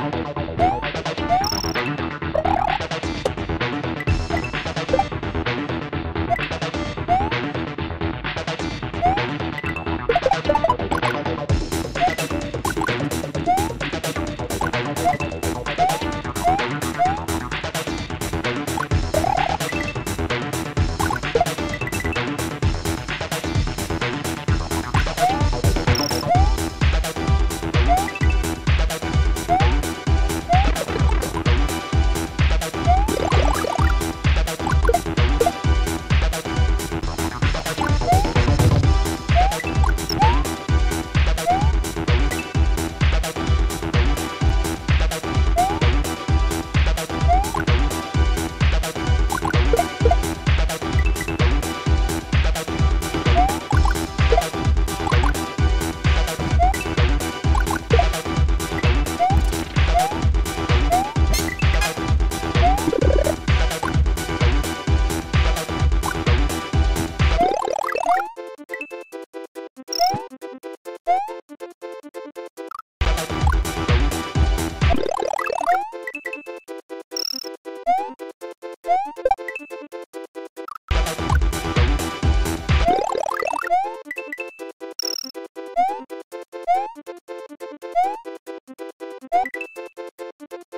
Musik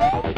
Bye.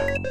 Música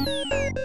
Beep, beep, beep.